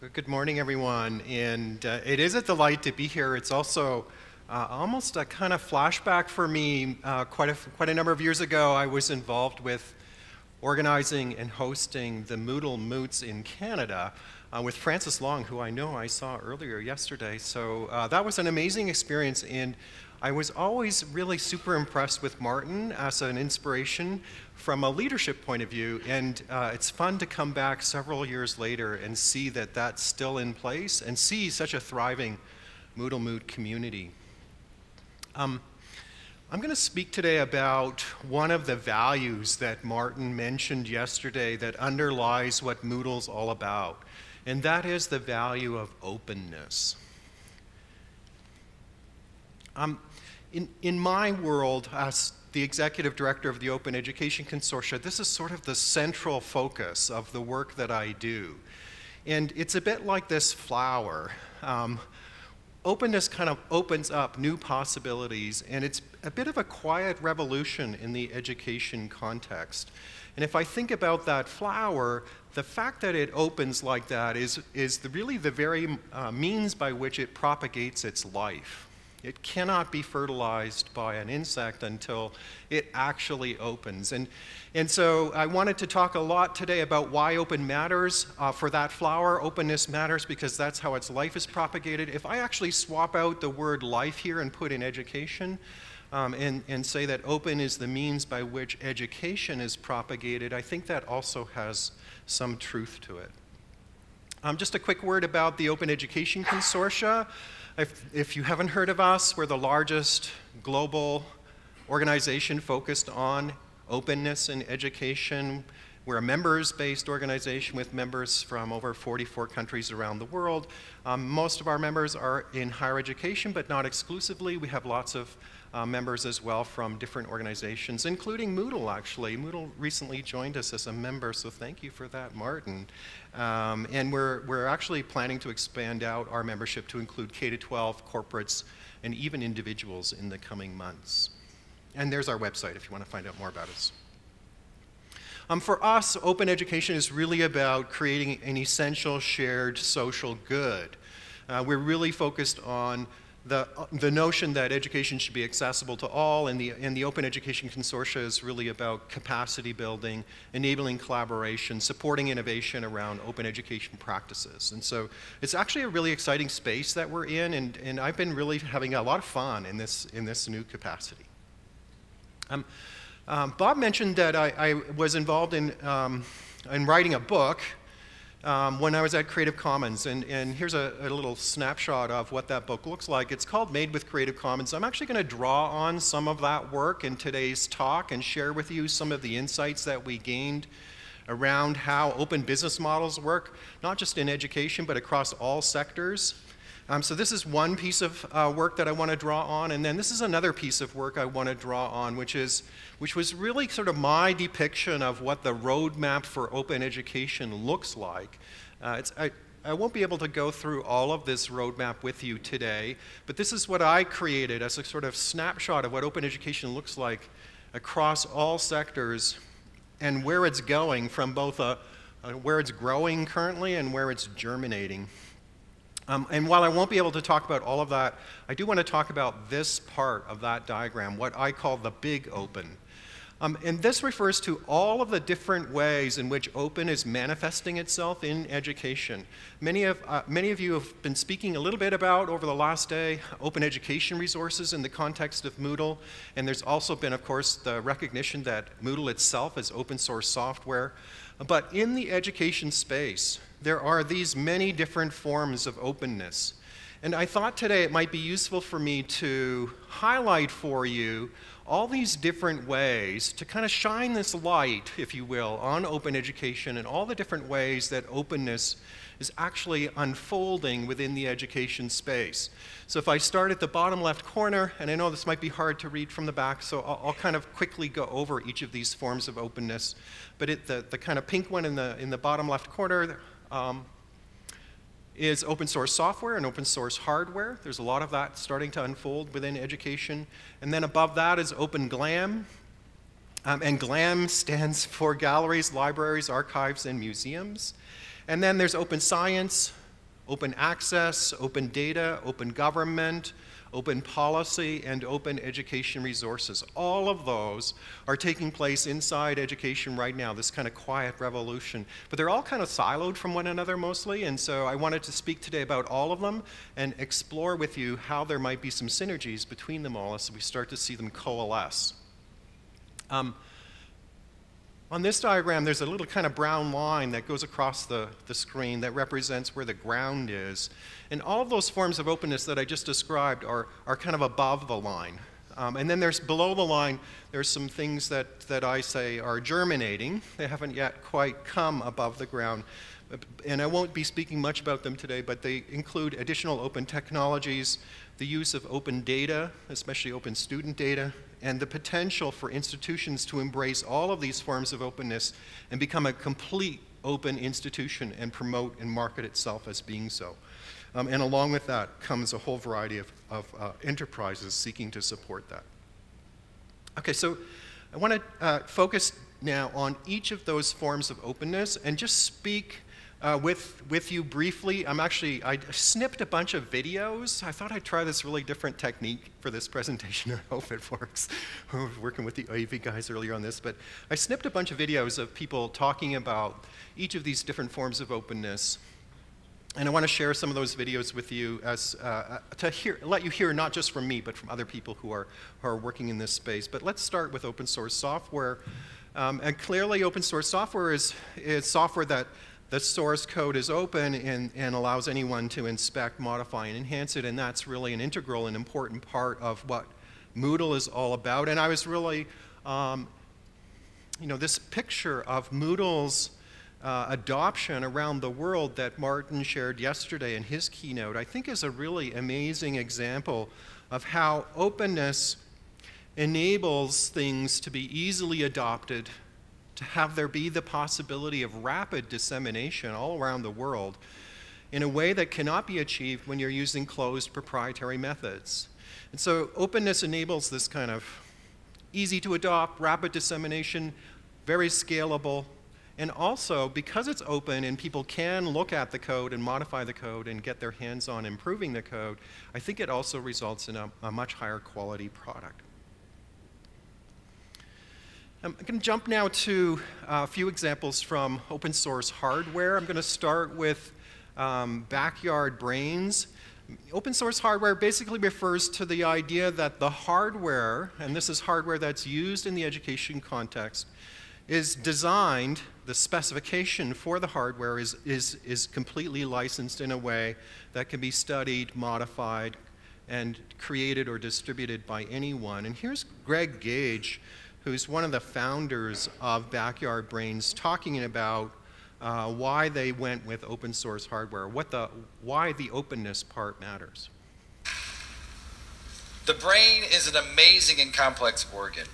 Good morning, everyone. And uh, it is a delight to be here. It's also uh, almost a kind of flashback for me. Uh, quite, a, quite a number of years ago, I was involved with organizing and hosting the Moodle Moots in Canada uh, with Francis Long, who I know I saw earlier yesterday. So uh, that was an amazing experience. And I was always really super impressed with Martin as an inspiration from a leadership point of view. And uh, it's fun to come back several years later and see that that's still in place and see such a thriving Moodle Moot community. Um, I'm going to speak today about one of the values that Martin mentioned yesterday that underlies what Moodle's all about, and that is the value of openness. Um, in, in my world, as the executive director of the Open Education Consortium, this is sort of the central focus of the work that I do. And it's a bit like this flower. Um, openness kind of opens up new possibilities, and it's a bit of a quiet revolution in the education context. And if I think about that flower, the fact that it opens like that is, is the, really the very uh, means by which it propagates its life. It cannot be fertilized by an insect until it actually opens. And, and so I wanted to talk a lot today about why open matters. Uh, for that flower, openness matters because that's how its life is propagated. If I actually swap out the word life here and put in education, um, and, and say that open is the means by which education is propagated, I think that also has some truth to it. Um, just a quick word about the Open Education Consortium. If, if you haven't heard of us, we're the largest global organization focused on openness in education. We're a members based organization with members from over 44 countries around the world. Um, most of our members are in higher education, but not exclusively. We have lots of uh, members as well from different organizations, including Moodle, actually. Moodle recently joined us as a member, so thank you for that, Martin. Um, and we're, we're actually planning to expand out our membership to include K-12, corporates, and even individuals in the coming months. And there's our website if you want to find out more about us. Um, for us, open education is really about creating an essential shared social good. Uh, we're really focused on the, the notion that education should be accessible to all, and the, and the Open Education Consortium is really about capacity building, enabling collaboration, supporting innovation around open education practices. And so it's actually a really exciting space that we're in, and, and I've been really having a lot of fun in this, in this new capacity. Um, um, Bob mentioned that I, I was involved in, um, in writing a book um, when I was at Creative Commons. And, and here's a, a, little snapshot of what that book looks like. It's called Made with Creative Commons. I'm actually going to draw on some of that work in today's talk and share with you some of the insights that we gained around how open business models work, not just in education, but across all sectors. Um, so this is one piece of uh, work that I want to draw on, and then this is another piece of work I want to draw on, which is, which was really sort of my depiction of what the roadmap for open education looks like. Uh, I, I won't be able to go through all of this roadmap with you today, but this is what I created as a sort of snapshot of what open education looks like across all sectors and where it's going from both a, a where it's growing currently and where it's germinating. Um, and while I won't be able to talk about all of that, I do want to talk about this part of that diagram, what I call the big open. Um, and this refers to all of the different ways in which open is manifesting itself in education. Many of, uh, many of you have been speaking a little bit about over the last day open education resources in the context of Moodle. And there's also been, of course, the recognition that Moodle itself is open source software. But in the education space, there are these many different forms of openness. And I thought today it might be useful for me to highlight for you all these different ways to kind of shine this light, if you will, on open education and all the different ways that openness is actually unfolding within the education space. So if I start at the bottom left corner, and I know this might be hard to read from the back, so I'll, I'll kind of quickly go over each of these forms of openness. But it, the, the kind of pink one in the, in the bottom left corner, um, is open source software and open source hardware. There's a lot of that starting to unfold within education. And then above that is Open GLAM. Um, and GLAM stands for galleries, libraries, archives, and museums. And then there's open science, open access, open data, open government, open policy, and open education resources. All of those are taking place inside education right now, this kind of quiet revolution. But they're all kind of siloed from one another mostly, and so I wanted to speak today about all of them and explore with you how there might be some synergies between them all as we start to see them coalesce. Um, on this diagram, there's a little kind of brown line that goes across the, the screen that represents where the ground is. And all of those forms of openness that I just described are, are kind of above the line. Um, and then there's below the line, there's some things that, that I say are germinating. They haven't yet quite come above the ground. And I won't be speaking much about them today, but they include additional open technologies, the use of open data, especially open student data, and the potential for institutions to embrace all of these forms of openness and become a complete open institution and promote and market itself as being so. Um, and along with that comes a whole variety of, of uh, enterprises seeking to support that. Okay, so I want to uh, focus now on each of those forms of openness and just speak uh, with, with you briefly. I'm actually, I snipped a bunch of videos. I thought I'd try this really different technique for this presentation. I hope it works. I was working with the AV guys earlier on this, but I snipped a bunch of videos of people talking about each of these different forms of openness. And I want to share some of those videos with you as, uh, to hear, let you hear not just from me, but from other people who are, who are working in this space. But let's start with open source software. Um, and clearly, open source software is, is software that the source code is open and, and allows anyone to inspect, modify, and enhance it, and that's really an integral and important part of what Moodle is all about. And I was really, um, you know, this picture of Moodle's uh, adoption around the world that Martin shared yesterday in his keynote, I think is a really amazing example of how openness enables things to be easily adopted to have there be the possibility of rapid dissemination all around the world in a way that cannot be achieved when you're using closed proprietary methods. And so openness enables this kind of easy to adopt, rapid dissemination, very scalable, and also because it's open and people can look at the code and modify the code and get their hands on improving the code, I think it also results in a, a much higher quality product. I'm going to jump now to uh, a few examples from open source hardware. I'm going to start with um, Backyard Brains. Open source hardware basically refers to the idea that the hardware, and this is hardware that's used in the education context, is designed, the specification for the hardware is, is, is completely licensed in a way that can be studied, modified, and created or distributed by anyone. And here's Greg Gage, who's one of the founders of Backyard Brains, talking about uh, why they went with open source hardware, what the, why the openness part matters. The brain is an amazing and complex organ.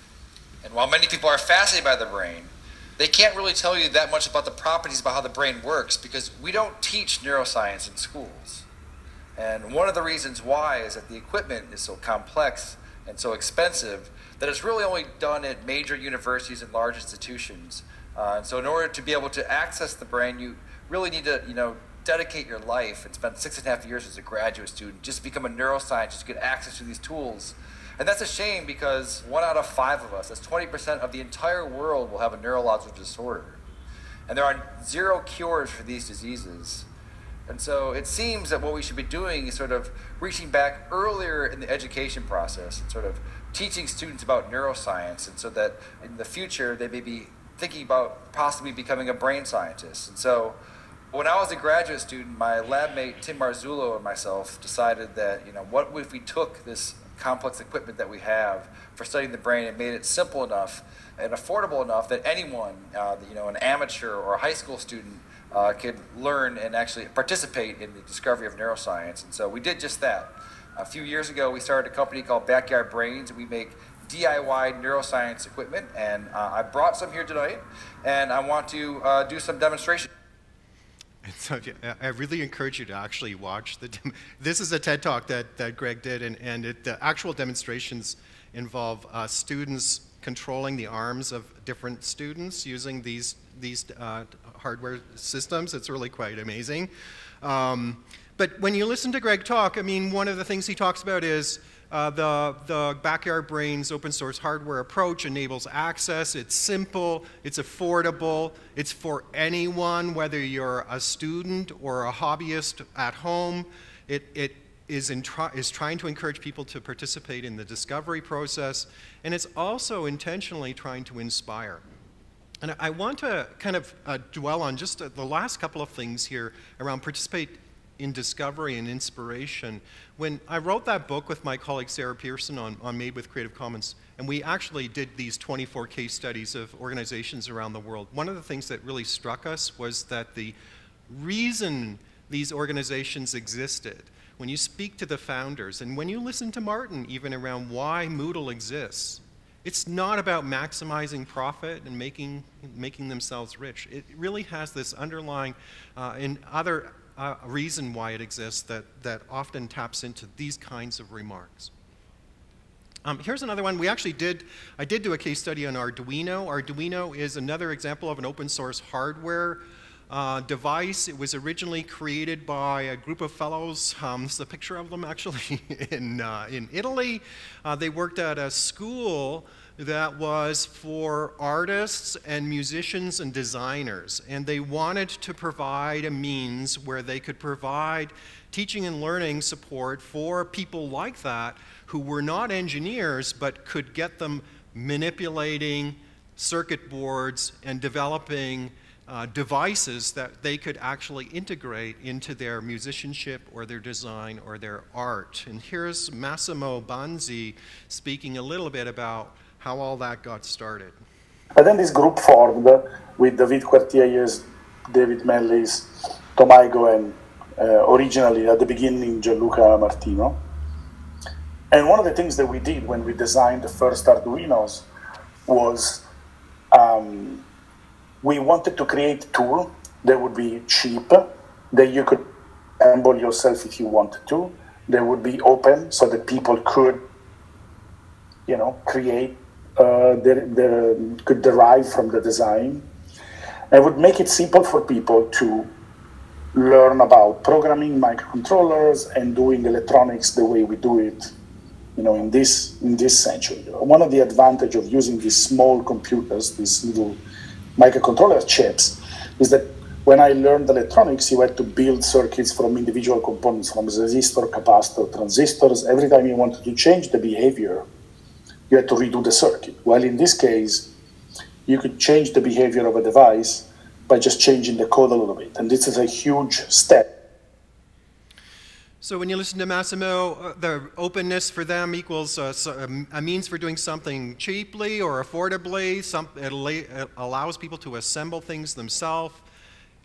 And while many people are fascinated by the brain, they can't really tell you that much about the properties about how the brain works because we don't teach neuroscience in schools. And one of the reasons why is that the equipment is so complex and so expensive that it's really only done at major universities and large institutions. Uh, and so in order to be able to access the brain, you really need to, you know, dedicate your life and spend six and a half years as a graduate student, just become a neuroscientist, to get access to these tools. And that's a shame because one out of five of us, that's 20% of the entire world, will have a neurological disorder. And there are zero cures for these diseases. And so it seems that what we should be doing is sort of reaching back earlier in the education process and sort of teaching students about neuroscience, and so that in the future they may be thinking about possibly becoming a brain scientist. And so, when I was a graduate student, my lab mate Tim Marzullo and myself decided that you know what if we took this complex equipment that we have for studying the brain and made it simple enough and affordable enough that anyone, uh, you know, an amateur or a high school student, uh, could learn and actually participate in the discovery of neuroscience. And so we did just that. A few years ago, we started a company called Backyard Brains. And we make DIY neuroscience equipment, and uh, I brought some here tonight, and I want to uh, do some demonstration. So, I really encourage you to actually watch the. this is a TED talk that, that Greg did, and, and it, the actual demonstrations involve uh, students controlling the arms of different students using these these uh, hardware systems. It's really quite amazing. Um, but when you listen to Greg talk, I mean, one of the things he talks about is uh, the, the Backyard Brains open source hardware approach enables access. It's simple, it's affordable, it's for anyone, whether you're a student or a hobbyist at home. It, it is, is trying to encourage people to participate in the discovery process, and it's also intentionally trying to inspire. And I want to kind of uh, dwell on just uh, the last couple of things here around participate in discovery and inspiration. When I wrote that book with my colleague Sarah Pearson on, on Made with Creative Commons, and we actually did these 24 case studies of organizations around the world, one of the things that really struck us was that the reason these organizations existed, when you speak to the founders, and when you listen to Martin even around why Moodle exists, it's not about maximizing profit and making, making themselves rich. It really has this underlying uh, and other uh, reason why it exists that, that often taps into these kinds of remarks. Um, here's another one. We actually did, I did do a case study on Arduino. Arduino is another example of an open source hardware uh, device. It was originally created by a group of fellows. Um, this is a picture of them actually in, uh, in Italy. Uh, they worked at a school that was for artists and musicians and designers. And they wanted to provide a means where they could provide teaching and learning support for people like that who were not engineers but could get them manipulating circuit boards and developing uh, devices that they could actually integrate into their musicianship or their design or their art. And here's Massimo Banzi speaking a little bit about how all that got started. And then this group formed with David Cuartielles, David Mellis, Tom Igoe, and uh, originally at the beginning Gianluca Martino. And one of the things that we did when we designed the first Arduinos was um, we wanted to create a tool that would be cheap, that you could assemble yourself if you wanted to, that would be open so that people could, you know, create uh, could derive from the design and would make it simple for people to learn about programming microcontrollers and doing electronics the way we do it you know in this in this century one of the advantage of using these small computers these little microcontroller chips is that when I learned electronics, you had to build circuits from individual components, from resistor, capacitor, transistors. Every time you wanted to change the behavior you had to redo the circuit. Well, in this case, you could change the behavior of a device by just changing the code a little bit. And this is a huge step. So when you listen to Massimo, uh, the openness for them equals uh, a means for doing something cheaply or affordably. Some, it allows people to assemble things themselves.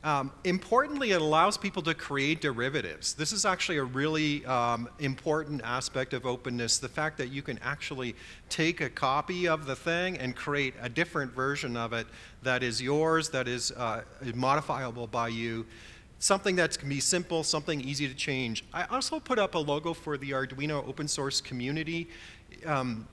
Um, importantly, it allows people to create derivatives. This is actually a really um, important aspect of openness, the fact that you can actually take a copy of the thing and create a different version of it that is yours, that is uh, modifiable by you, something that can be simple, something easy to change. I also put up a logo for the Arduino open source community. Um,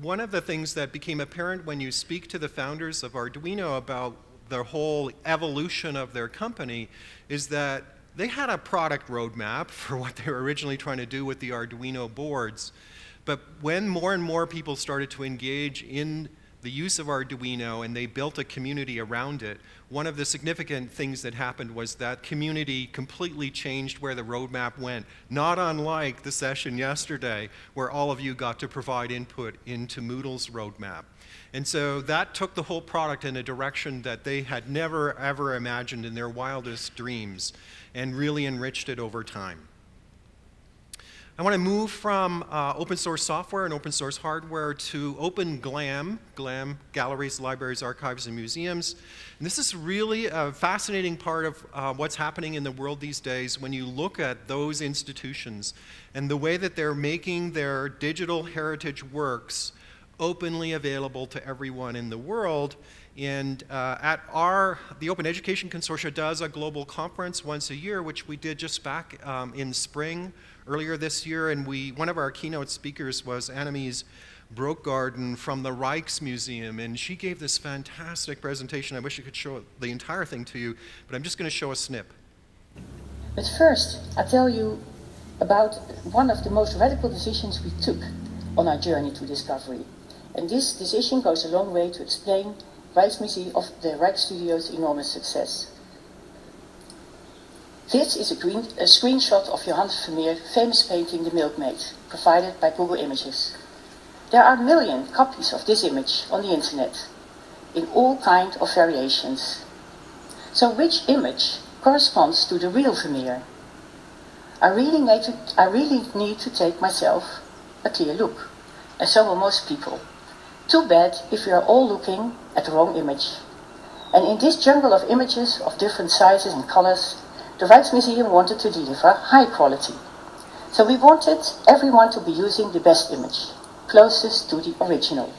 one of the things that became apparent when you speak to the founders of Arduino about the whole evolution of their company is that they had a product roadmap for what they were originally trying to do with the Arduino boards. But when more and more people started to engage in the use of Arduino and they built a community around it, one of the significant things that happened was that community completely changed where the roadmap went, not unlike the session yesterday where all of you got to provide input into Moodle's roadmap. And so that took the whole product in a direction that they had never, ever imagined in their wildest dreams and really enriched it over time. I want to move from uh, open source software and open source hardware to Open GLAM, GLAM, Galleries, Libraries, Archives, and Museums. And this is really a fascinating part of uh, what's happening in the world these days when you look at those institutions and the way that they're making their digital heritage works openly available to everyone in the world. And uh, at our, the Open Education Consortium does a global conference once a year, which we did just back um, in spring earlier this year. And we, one of our keynote speakers was Annemies Broekgaarden from the Rijksmuseum. And she gave this fantastic presentation. I wish I could show the entire thing to you, but I'm just going to show a snip. But first, I tell you about one of the most radical decisions we took on our journey to discovery. And this decision goes a long way to explain Rijksmuseum of the Rijksstudio's enormous success. This is a, green, a screenshot of Johannes Vermeer's famous painting The Milkmaid, provided by Google Images. There are a million copies of this image on the internet, in all kinds of variations. So which image corresponds to the real Vermeer? I really, need to, I really need to take myself a clear look, and so will most people. Too bad if we are all looking at the wrong image. And in this jungle of images of different sizes and colors, the Rijksmuseum wanted to deliver high quality. So we wanted everyone to be using the best image, closest to the original.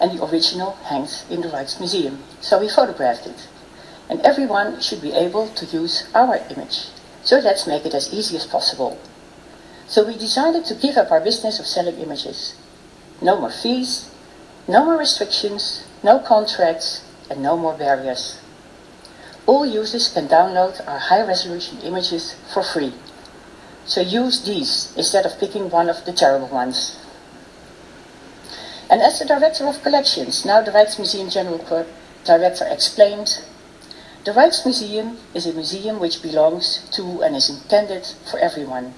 And the original hangs in the Rijksmuseum, so we photographed it. And everyone should be able to use our image. So let's make it as easy as possible. So we decided to give up our business of selling images. No more fees, no more restrictions, no contracts, and no more barriers all users can download our high-resolution images for free. So use these instead of picking one of the terrible ones. And as the Director of Collections, now the Rijksmuseum General Director explained, the Rijksmuseum is a museum which belongs to and is intended for everyone.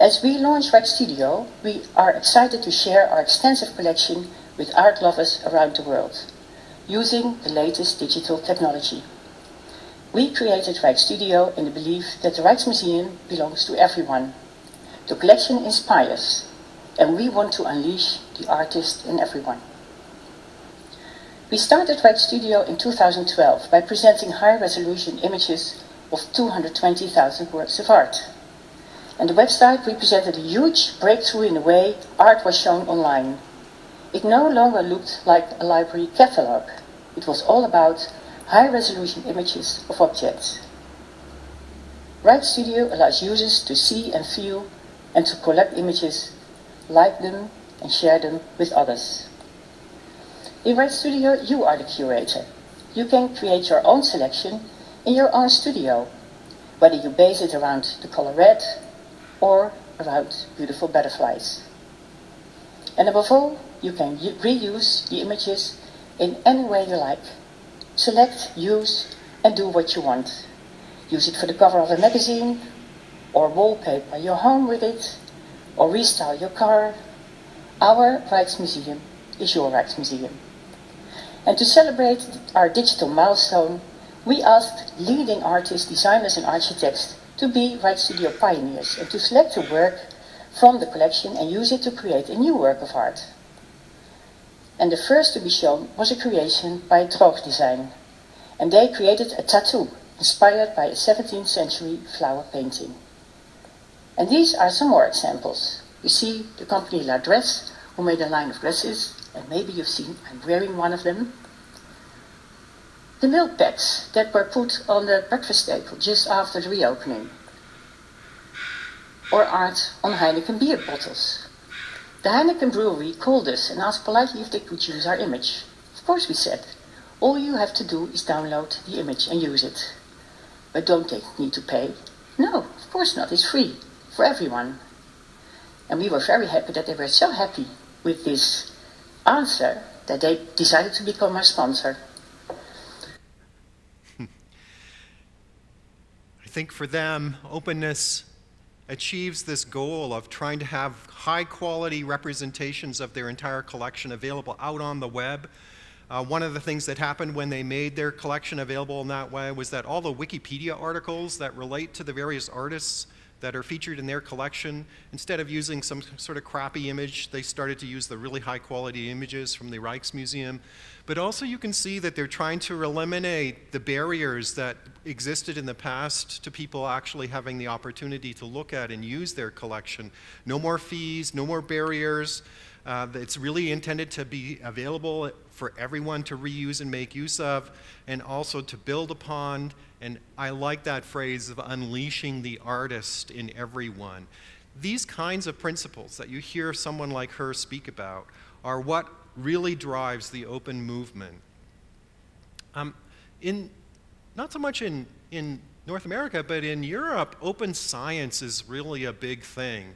As we launch Rijksstudio, we are excited to share our extensive collection with art lovers around the world, using the latest digital technology. We created Rijksstudio in the belief that the Rijksmuseum belongs to everyone. The collection inspires, and we want to unleash the artist in everyone. We started Rijksstudio in 2012 by presenting high-resolution images of 220,000 works of art. And the website represented a huge breakthrough in the way art was shown online. It no longer looked like a library catalogue. It was all about high-resolution images of objects. Rijksstudio allows users to see and feel and to collect images, like them and share them with others. In Rijksstudio, you are the curator. You can create your own selection in your own studio, whether you base it around the color red or around beautiful butterflies. And above all, you can reuse the images in any way you like Select, use, and do what you want. Use it for the cover of a magazine, or wallpaper your home with it, or restyle your car. Our Rijksmuseum is your Rijksmuseum. And to celebrate our digital milestone, we asked leading artists, designers, and architects to be Rijksstudio pioneers and to select a work from the collection and use it to create a new work of art and the first to be shown was a creation by Droog Design. And they created a tattoo inspired by a 17th century flower painting. And these are some more examples. You see the company La Dress, who made a line of dresses, and maybe you've seen I'm wearing one of them. The milk bags that were put on the breakfast table just after the reopening. Or art on Heineken beer bottles, the Heineken brewery called us and asked politely if they could use our image. Of course, we said. All you have to do is download the image and use it. But don't they need to pay? No, of course not. It's free for everyone. And we were very happy that they were so happy with this answer that they decided to become our sponsor. Hmm. I think for them, openness achieves this goal of trying to have high quality representations of their entire collection available out on the web. Uh, one of the things that happened when they made their collection available in that way was that all the Wikipedia articles that relate to the various artists that are featured in their collection, instead of using some sort of crappy image, they started to use the really high quality images from the Rijksmuseum. But also you can see that they're trying to eliminate the barriers that existed in the past to people actually having the opportunity to look at and use their collection. No more fees, no more barriers. Uh, it's really intended to be available for everyone to reuse and make use of, and also to build upon. And I like that phrase of unleashing the artist in everyone. These kinds of principles that you hear someone like her speak about are what really drives the open movement. Um, in, not so much in, in North America, but in Europe, open science is really a big thing.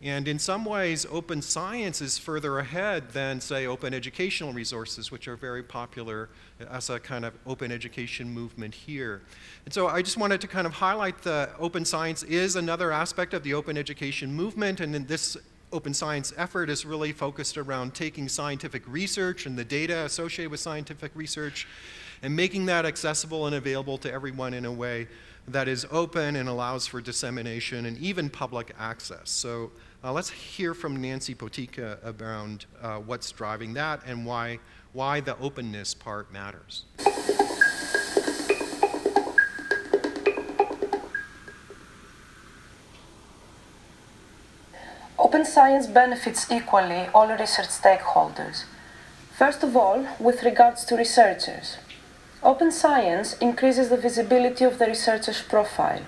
And in some ways, open science is further ahead than, say, open educational resources, which are very popular as a kind of open education movement here. And so I just wanted to kind of highlight the open science is another aspect of the open education movement, and in this open science effort is really focused around taking scientific research and the data associated with scientific research and making that accessible and available to everyone in a way that is open and allows for dissemination and even public access. So uh, let's hear from Nancy Pontika around uh, what's driving that and why, why the openness part matters. Open science benefits equally all research stakeholders. First of all, with regards to researchers. Open science increases the visibility of the researcher's profile.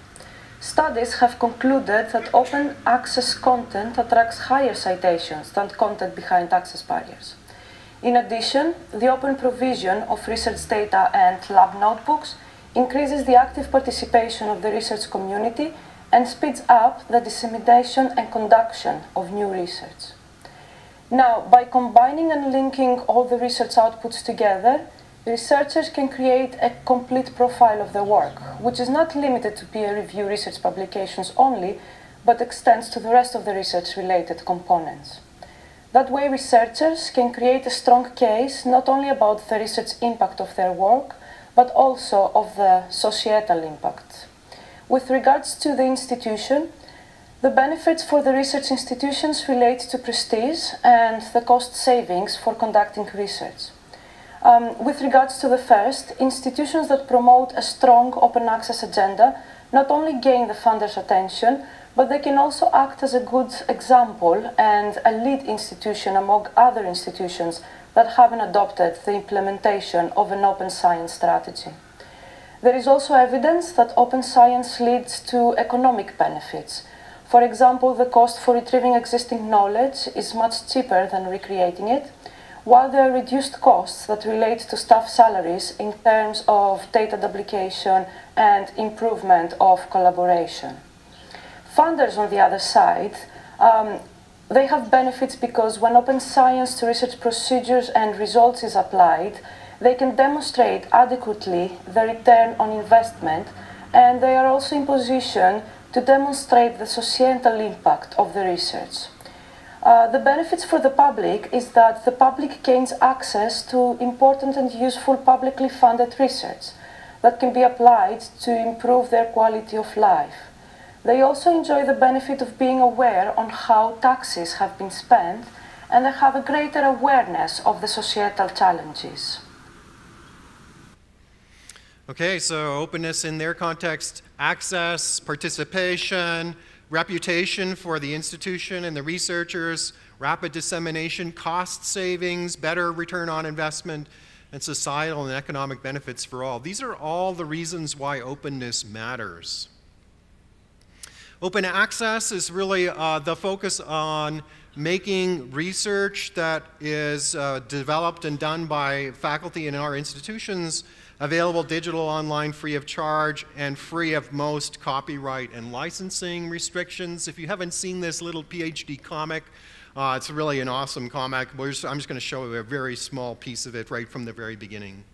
Studies have concluded that open access content attracts higher citations than content behind access barriers. In addition, the open provision of research data and lab notebooks increases the active participation of the research community and speeds up the dissemination and conduction of new research. Now, by combining and linking all the research outputs together, Researchers can create a complete profile of their work, which is not limited to peer review research publications only, but extends to the rest of the research related components. That way, researchers can create a strong case not only about the research impact of their work, but also of the societal impact. With regards to the institution, the benefits for the research institutions relate to prestige and the cost savings for conducting research. Um, with regards to the first, institutions that promote a strong open access agenda not only gain the funders' attention, but they can also act as a good example and a lead institution among other institutions that haven't adopted the implementation of an open science strategy. There is also evidence that open science leads to economic benefits. For example, the cost for retrieving existing knowledge is much cheaper than recreating it, while there are reduced costs that relate to staff salaries in terms of data duplication and improvement of collaboration. Funders, on the other side, um, they have benefits because when open science to research procedures and results is applied, they can demonstrate adequately the return on investment and they are also in position to demonstrate the societal impact of the research. Uh, the benefits for the public is that the public gains access to important and useful publicly funded research that can be applied to improve their quality of life. They also enjoy the benefit of being aware on how taxes have been spent and they have a greater awareness of the societal challenges. Okay, so openness in their context, access, participation, reputation for the institution and the researchers, rapid dissemination, cost savings, better return on investment, and societal and economic benefits for all. These are all the reasons why openness matters. Open access is really uh, the focus on making research that is uh, developed and done by faculty in our institutions available digital online free of charge and free of most copyright and licensing restrictions. If you haven't seen this little PhD comic, uh, it's really an awesome comic. Just, I'm just going to show you a very small piece of it right from the very beginning.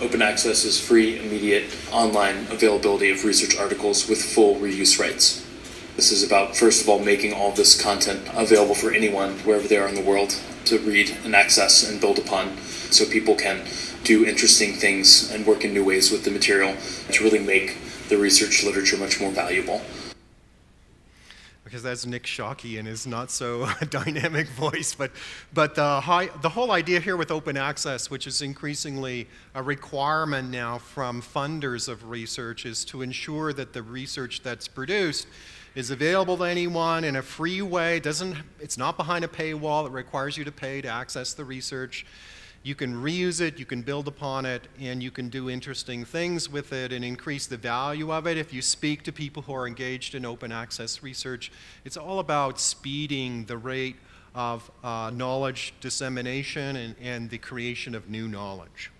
Open access is free, immediate, online availability of research articles with full reuse rights. This is about, first of all, making all this content available for anyone, wherever they are in the world, to read and access and build upon so people can do interesting things and work in new ways with the material to really make the research literature much more valuable. Because that's Nick Shockey in his not so dynamic voice, but, but the, high, the whole idea here with open access, which is increasingly a requirement now from funders of research, is to ensure that the research that's produced is available to anyone in a free way. Doesn't, it's not behind a paywall that requires you to pay to access the research you can reuse it, you can build upon it, and you can do interesting things with it and increase the value of it. If you speak to people who are engaged in open access research, it's all about speeding the rate of uh, knowledge dissemination and, and the creation of new knowledge.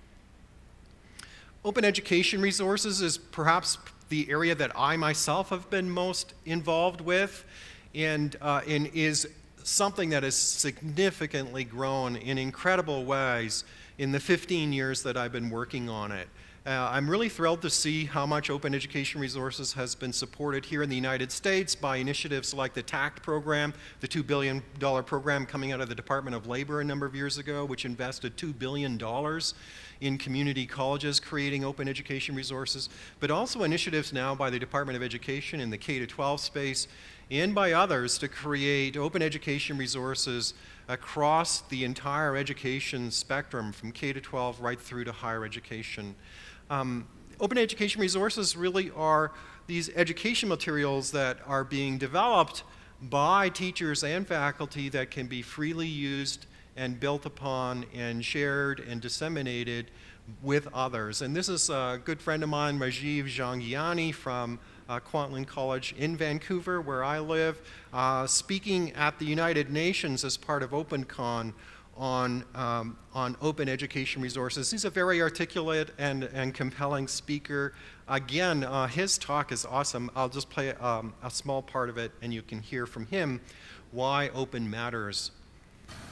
open education resources is perhaps the area that I myself have been most involved with and, uh, and is something that has significantly grown in incredible ways in the 15 years that I've been working on it. Uh, I'm really thrilled to see how much Open Education Resources has been supported here in the United States by initiatives like the TAACCCT program, the $2 billion program coming out of the Department of Labor a number of years ago, which invested $2 billion in community colleges creating open education resources, but also initiatives now by the Department of Education in the K-12 space and by others to create open education resources across the entire education spectrum from K to 12 right through to higher education. Um, open education resources really are these education materials that are being developed by teachers and faculty that can be freely used and built upon and shared and disseminated with others. And this is a good friend of mine, Rajiv Jhangiani from uh, Kwantlen College in Vancouver, where I live, uh, speaking at the United Nations as part of OpenCon on, um, on open education resources. He's a very articulate and, and compelling speaker. Again, uh, his talk is awesome. I'll just play um, a small part of it and you can hear from him why open matters.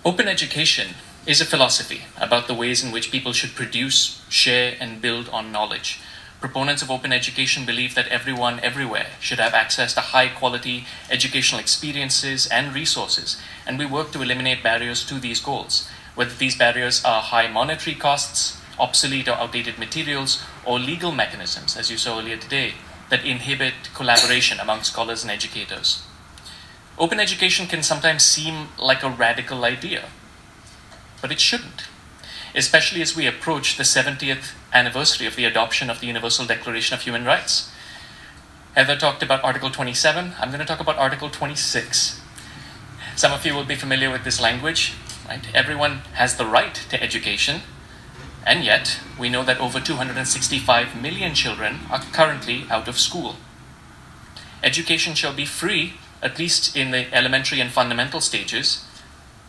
Open education is a philosophy about the ways in which people should produce, share, and build on knowledge. Proponents of open education believe that everyone everywhere should have access to high quality educational experiences and resources, and we work to eliminate barriers to these goals, whether these barriers are high monetary costs, obsolete or outdated materials, or legal mechanisms, as you saw earlier today, that inhibit collaboration among scholars and educators. Open education can sometimes seem like a radical idea, but it shouldn't especially as we approach the 70th anniversary of the adoption of the Universal Declaration of Human Rights. Heather talked about Article 27. I'm going to talk about Article 26. Some of you will be familiar with this language. Right? Everyone has the right to education, and yet we know that over 265 million children are currently out of school. Education shall be free, at least in the elementary and fundamental stages,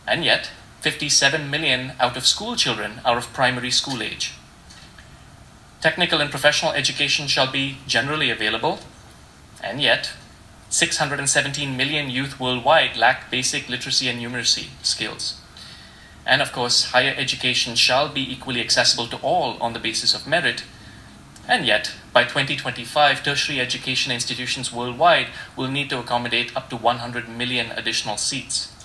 and yet 57 million out of school children are of primary school age. Technical and professional education shall be generally available, and yet 617 million youth worldwide lack basic literacy and numeracy skills. And of course, higher education shall be equally accessible to all on the basis of merit, and yet, by 2025, tertiary education institutions worldwide will need to accommodate up to 100 million additional seats.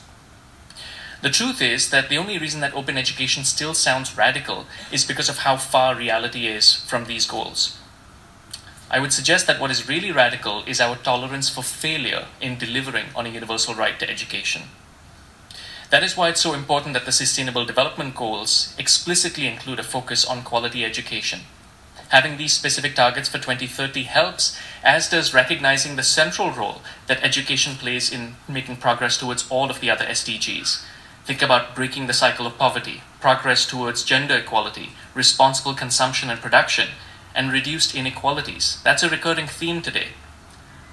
The truth is that the only reason that open education still sounds radical is because of how far reality is from these goals. I would suggest that what is really radical is our tolerance for failure in delivering on a universal right to education. That is why it's so important that the Sustainable Development Goals explicitly include a focus on quality education. Having these specific targets for 2030 helps, as does recognizing the central role that education plays in making progress towards all of the other SDGs, Think about breaking the cycle of poverty, progress towards gender equality, responsible consumption and production, and reduced inequalities. That's a recurring theme today.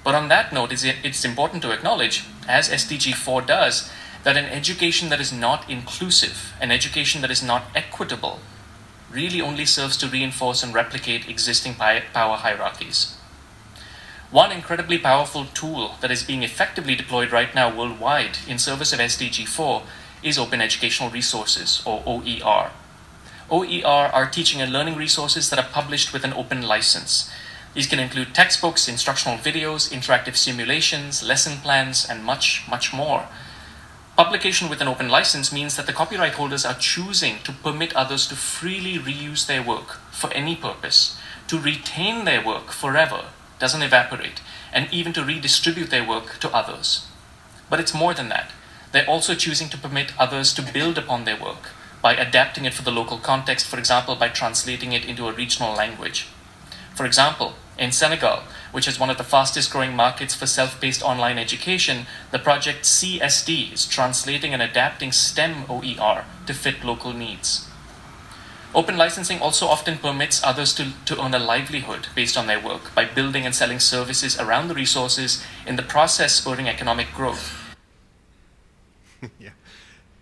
But on that note, it's important to acknowledge, as SDG 4 does, that an education that is not inclusive, an education that is not equitable, really only serves to reinforce and replicate existing power hierarchies. One incredibly powerful tool that is being effectively deployed right now worldwide in service of SDG 4 is Open Educational Resources, or OER. OER are teaching and learning resources that are published with an open license. These can include textbooks, instructional videos, interactive simulations, lesson plans, and much, much more. Publication with an open license means that the copyright holders are choosing to permit others to freely reuse their work for any purpose, to retain their work forever, doesn't evaporate, and even to redistribute their work to others. But it's more than that. They're also choosing to permit others to build upon their work by adapting it for the local context, for example, by translating it into a regional language. For example, in Senegal, which is one of the fastest growing markets for self paced online education, the project CSD is translating and adapting STEM OER to fit local needs. Open licensing also often permits others to, to earn a livelihood based on their work by building and selling services around the resources, in the process, spurring economic growth. yeah,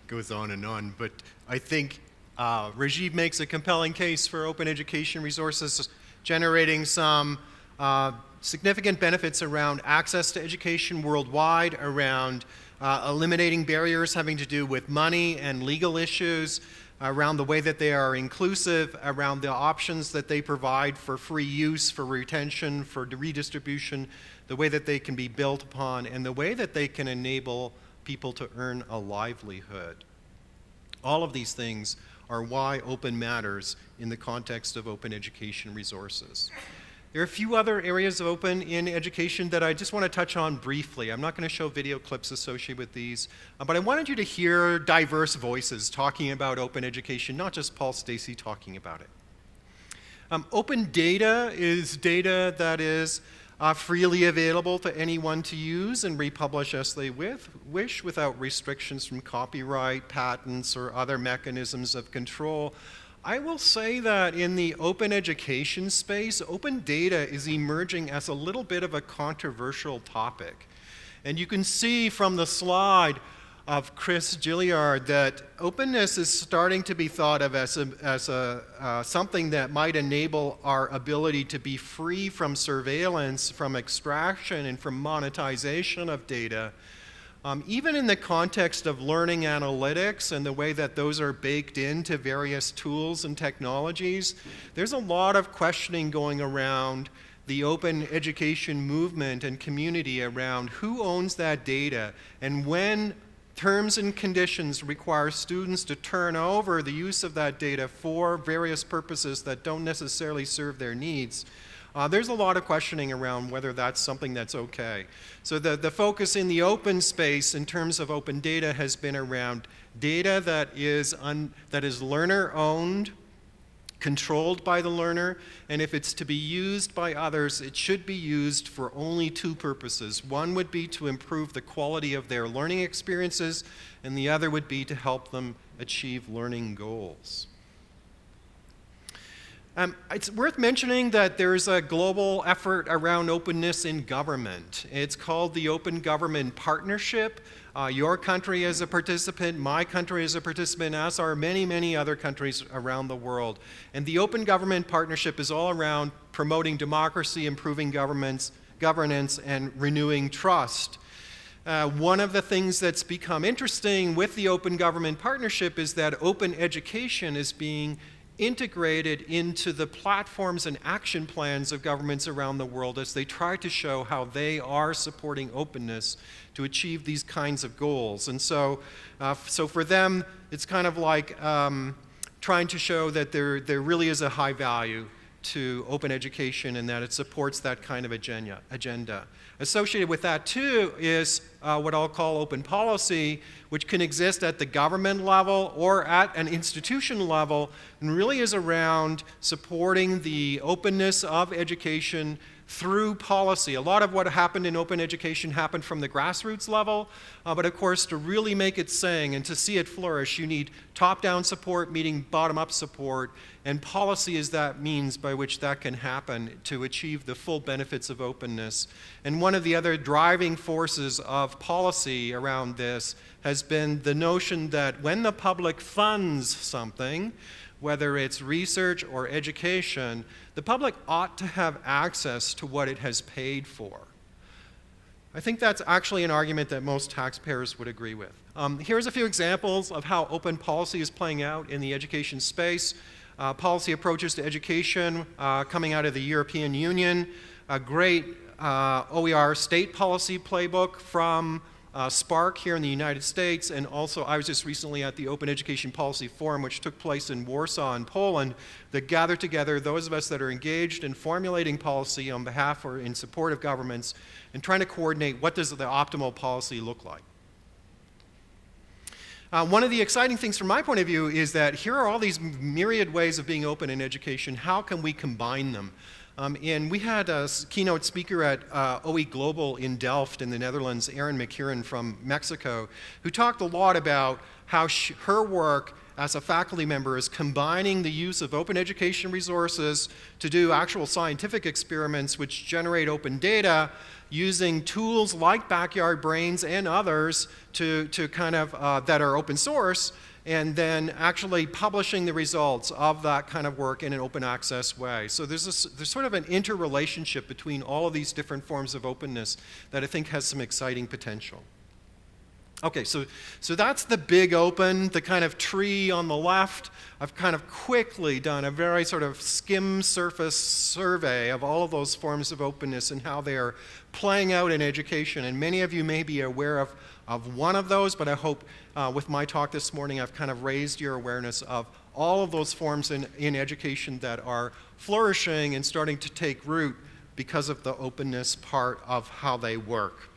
goes on and on. But I think Uh, Rajiv makes a compelling case for open education resources, generating some uh, significant benefits around access to education worldwide, around uh, eliminating barriers having to do with money and legal issues, around the way that they are inclusive, around the options that they provide for free use, for retention, for redistribution, the way that they can be built upon, and the way that they can enable people to earn a livelihood. All of these things are why open matters in the context of open education resources. There are a few other areas of open in education that I just want to touch on briefly. I'm not going to show video clips associated with these, uh, but I wanted you to hear diverse voices talking about open education, not just Paul Stacey talking about it. Um, open data is data that is uh, freely available to anyone to use and republish as they with, wish without restrictions from copyright, patents, or other mechanisms of control. I will say that in the open education space, open data is emerging as a little bit of a controversial topic. And you can see from the slide of Chris Gilliard that openness is starting to be thought of as, a, as a, uh, something that might enable our ability to be free from surveillance, from extraction, and from monetization of data. Um, even in the context of learning analytics and the way that those are baked into various tools and technologies, there's a lot of questioning going around the open education movement and community around who owns that data and when terms and conditions require students to turn over the use of that data for various purposes that don't necessarily serve their needs, uh, there's a lot of questioning around whether that's something that's okay. So the, the focus in the open space in terms of open data has been around data that is, un, that is learner owned, controlled by the learner, and if it's to be used by others, it should be used for only two purposes. One would be to improve the quality of their learning experiences, and the other would be to help them achieve learning goals. Um, it's worth mentioning that there's a global effort around openness in government. It's called the Open Government Partnership. Uh, your country is a participant, my country is a participant, as are many, many other countries around the world. And the Open Government Partnership is all around promoting democracy, improving governments, governance, and renewing trust. Uh, one of the things that's become interesting with the Open Government Partnership is that open education is being integrated into the platforms and action plans of governments around the world as they try to show how they are supporting openness to achieve these kinds of goals. And so, uh, so for them, it's kind of like um, trying to show that there, there really is a high value to open education and that it supports that kind of agenda. agenda. Associated with that, too, is uh, what I'll call open policy, which can exist at the government level or at an institution level, and really is around supporting the openness of education through policy. A lot of what happened in open education happened from the grassroots level, uh, but of course, to really make it sing and to see it flourish, you need top down support meeting bottom up support, and policy is that means by which that can happen to achieve the full benefits of openness. And one of the other driving forces of policy around this has been the notion that when the public funds something, whether it's research or education, the public ought to have access to what it has paid for. I think that's actually an argument that most taxpayers would agree with. Um, here's a few examples of how open policy is playing out in the education space. Uh, policy approaches to education uh, coming out of the European Union, a great uh, OER state policy playbook from uh, SPARC here in the United States, and also I was just recently at the Open Education Policy Forum, which took place in Warsaw in Poland, that gathered together those of us that are engaged in formulating policy on behalf or in support of governments and trying to coordinate what does the optimal policy look like. Uh, one of the exciting things from my point of view is that here are all these myriad ways of being open in education. How can we combine them? Um, and we had a keynote speaker at uh, OE Global in Delft in the Netherlands, Erin McKiernan from Mexico, who talked a lot about how she, her work as a faculty member is combining the use of open education resources to do actual scientific experiments which generate open data using tools like Backyard Brains and others to, to kind of, uh, that are open source and then actually publishing the results of that kind of work in an open access way. So there's, this, there's sort of an interrelationship between all of these different forms of openness that I think has some exciting potential. Okay, so, so that's the big open, the kind of tree on the left. I've kind of quickly done a very sort of skim surface survey of all of those forms of openness and how they are playing out in education. And many of you may be aware of, of one of those, but I hope uh, with my talk this morning I've kind of raised your awareness of all of those forms in, in education that are flourishing and starting to take root because of the openness part of how they work.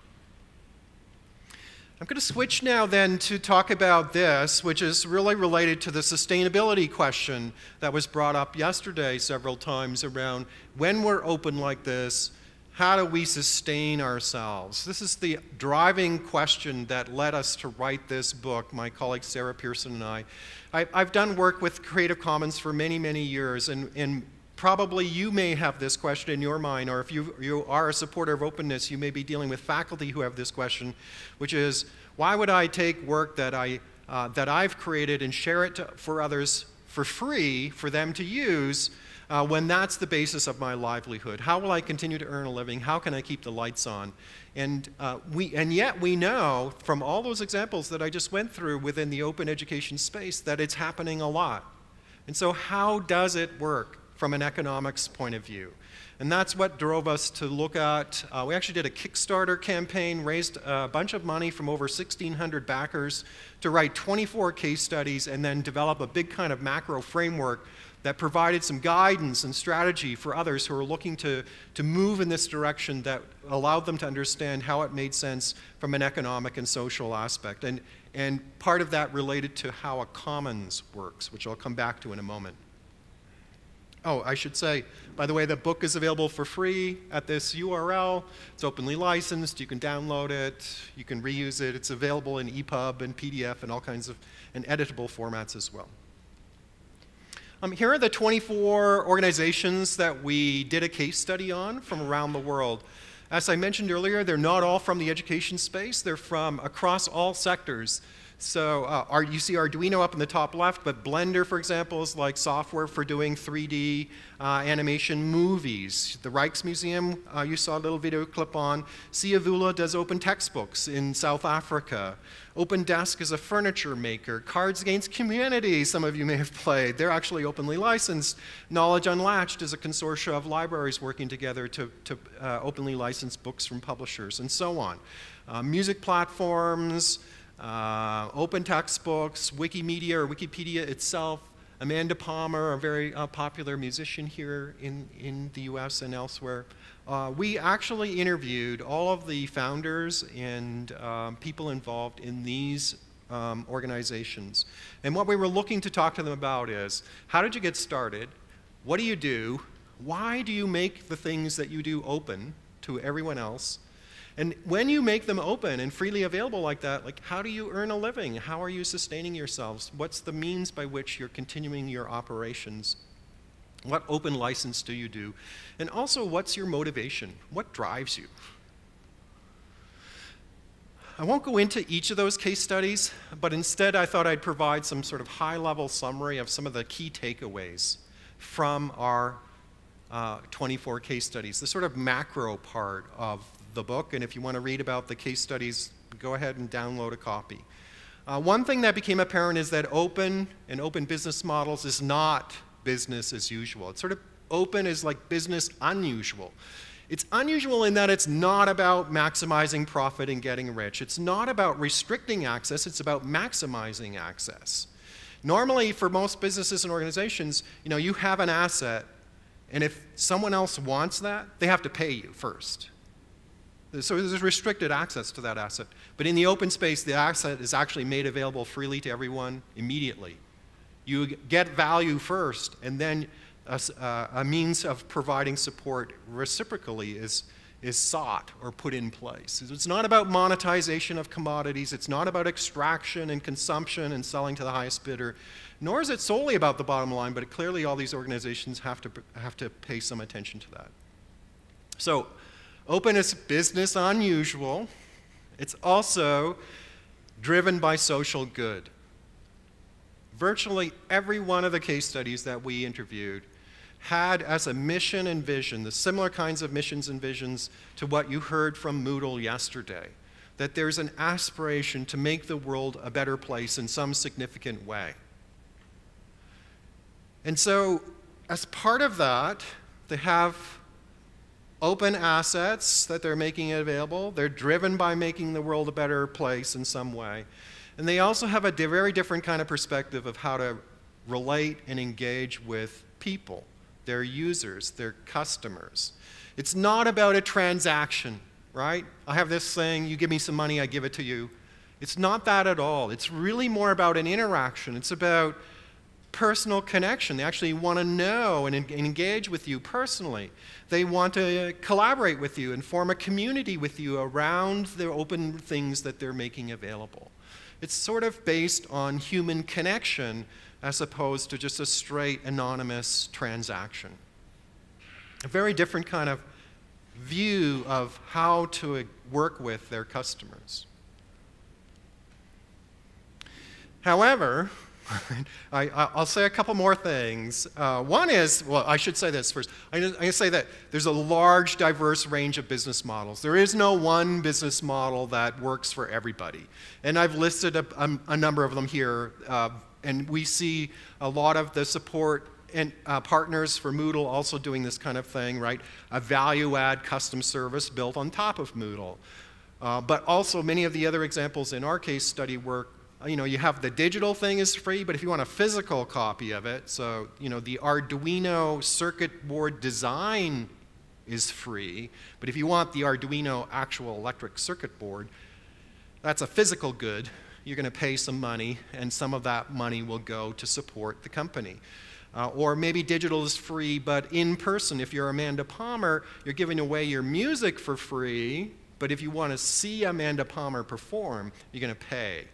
I'm going to switch now then to talk about this, which is really related to the sustainability question that was brought up yesterday several times around when we're open like this, how do we sustain ourselves? This is the driving question that led us to write this book, my colleague Sarah Pearson and I. I have done work with Creative Commons for many, many years, and, and probably you may have this question in your mind, or if you, you are a supporter of openness, you may be dealing with faculty who have this question, which is, why would I take work that, I, uh, that I've created and share it to, for others for free for them to use uh, when that's the basis of my livelihood? How will I continue to earn a living? How can I keep the lights on? And, uh, we, and yet we know from all those examples that I just went through within the open education space that it's happening a lot. And so how does it work? From an economics point of view. And that's what drove us to look at, uh, we actually did a Kickstarter campaign, raised a bunch of money from over 1,600 backers to write 24 case studies and then develop a big kind of macro framework that provided some guidance and strategy for others who are looking to, to move in this direction that allowed them to understand how it made sense from an economic and social aspect. And, and part of that related to how a commons works, which I'll come back to in a moment. Oh, I should say, by the way, the book is available for free at this URL. It's openly licensed. You can download it. You can reuse it. It's available in EPUB and PDF and all kinds of and editable formats as well. Um, here are the 24 organizations that we did a case study on from around the world. As I mentioned earlier, they're not all from the education space. They're from across all sectors. So uh, our, you see Arduino up in the top left, but Blender, for example, is like software for doing 3D uh, animation movies. The Rijksmuseum, uh, you saw a little video clip on. Siyavula does open textbooks in South Africa. Open Desk is a furniture maker. Cards Against Humanity, some of you may have played. They're actually openly licensed. Knowledge Unlatched is a consortia of libraries working together to, to uh, openly license books from publishers, and so on. Uh, music platforms, uh, open textbooks, Wikimedia or Wikipedia itself. Amanda Palmer, a very uh, popular musician here in, in the US and elsewhere. Uh, we actually interviewed all of the founders and um, people involved in these um, organizations. And what we were looking to talk to them about is, how did you get started? What do you do? Why do you make the things that you do open to everyone else? And when you make them open and freely available like that, like how do you earn a living? How are you sustaining yourselves? What's the means by which you're continuing your operations? What open license do you do? And also, what's your motivation? What drives you? I won't go into each of those case studies, but instead I thought I'd provide some sort of high level summary of some of the key takeaways from our uh, 24 case studies, the sort of macro part of the book, and if you want to read about the case studies, go ahead and download a copy. Uh, one thing that became apparent is that open and open business models is not business as usual. It's sort of open is like business unusual. It's unusual in that it's not about maximizing profit and getting rich. It's not about restricting access, it's about maximizing access. Normally, for most businesses and organizations, you know, you have an asset, and if someone else wants that, they have to pay you first. So there's restricted access to that asset. But in the open space, the asset is actually made available freely to everyone immediately. You get value first, and then a, uh, a means of providing support reciprocally is, is sought or put in place. It's not about monetization of commodities, it's not about extraction and consumption and selling to the highest bidder, nor is it solely about the bottom line, but clearly all these organizations have to, have to pay some attention to that. So, open is business unusual. It's also driven by social good. Virtually every one of the case studies that we interviewed had as a mission and vision the similar kinds of missions and visions to what you heard from Moodle yesterday. That there's an aspiration to make the world a better place in some significant way. And so, as part of that, they have open assets that they're making available. They're driven by making the world a better place in some way. And they also have a very different kind of perspective of how to relate and engage with people their users, their customers. It's not about a transaction, right? I have this thing, you give me some money, I give it to you. It's not that at all. It's really more about an interaction. It's about personal connection. They actually want to know and engage with you personally. They want to collaborate with you and form a community with you around the open things that they're making available. It's sort of based on human connection as opposed to just a straight anonymous transaction. A very different kind of view of how to work with their customers. However, I, will say a couple more things. Uh, one is, well, I should say this first. I'm going to say that there's a large, diverse range of business models. There is no one business model that works for everybody. And I've listed a, a, a number of them here. Uh, and we see a lot of the support and uh, partners for Moodle also doing this kind of thing, right? A value add custom service built on top of Moodle. Uh, but also many of the other examples in our case study work, you know, you have the digital thing is free, but if you want a physical copy of it, so, you know, the Arduino circuit board design is free, but if you want the Arduino actual electric circuit board, that's a physical good, you're going to pay some money, and some of that money will go to support the company. Uh, or maybe digital is free, but in person, if you're Amanda Palmer, you're giving away your music for free, but if you want to see Amanda Palmer perform, you're going to pay.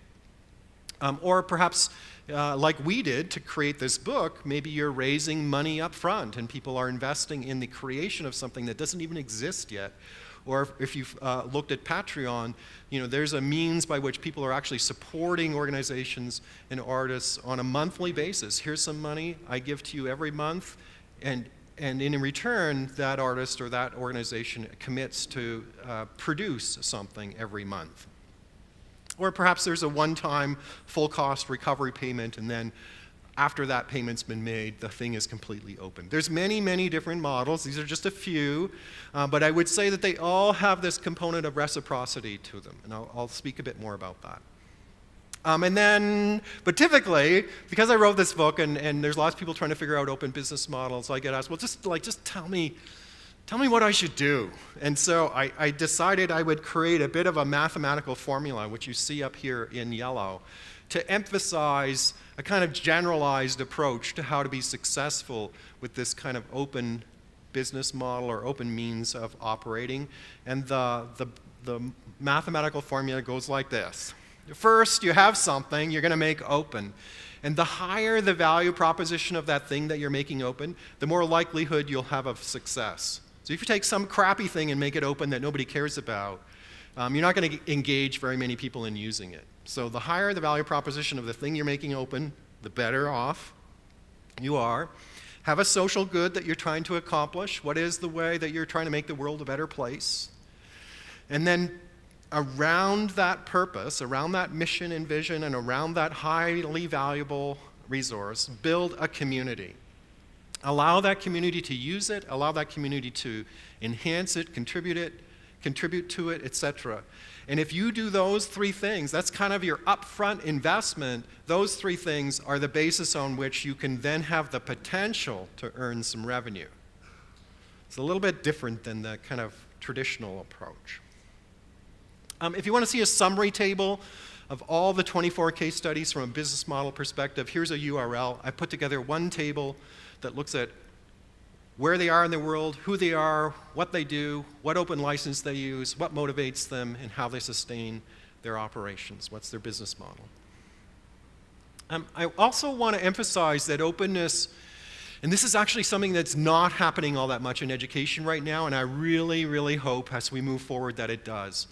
Um, or perhaps, uh, like we did to create this book, maybe you're raising money up front and people are investing in the creation of something that doesn't even exist yet. Or if you've uh, looked at Patreon, you know, there's a means by which people are actually supporting organizations and artists on a monthly basis. Here's some money I give to you every month, and, and in return, that artist or that organization commits to uh, produce something every month. Or perhaps there's a one-time full cost recovery payment and then after that payment's been made, the thing is completely open. There's many, many different models. These are just a few, uh, but I would say that they all have this component of reciprocity to them, and I'll, I'll speak a bit more about that. Um, and then, but typically, because I wrote this book, and, and there's lots of people trying to figure out open business models, I get asked, well, just like, just tell me, tell me what I should do. And so I, I decided I would create a bit of a mathematical formula, which you see up here in yellow, to emphasize a kind of generalized approach to how to be successful with this kind of open business model or open means of operating. And the, the, the mathematical formula goes like this. First, you have something you're going to make open. And the higher the value proposition of that thing that you're making open, the more likelihood you'll have of success. So if you take some crappy thing and make it open that nobody cares about, um, you're not going to engage very many people in using it. So the higher the value proposition of the thing you're making open, the better off you are. Have a social good that you're trying to accomplish. What is the way that you're trying to make the world a better place? And then around that purpose, around that mission and vision, and around that highly valuable resource, build a community. Allow that community to use it, allow that community to enhance it, contribute it, contribute to it, etc. And if you do those three things, that's kind of your upfront investment. Those three things are the basis on which you can then have the potential to earn some revenue. It's a little bit different than the kind of traditional approach. Um, if you want to see a summary table of all the 24 case studies from a business model perspective, here's a URL. I put together one table that looks at where they are in the world, who they are, what they do, what open license they use, what motivates them, and how they sustain their operations. What's their business model? Um, I also want to emphasize that openness, and this is actually something that's not happening all that much in education right now, and I really, really hope as we move forward that it does.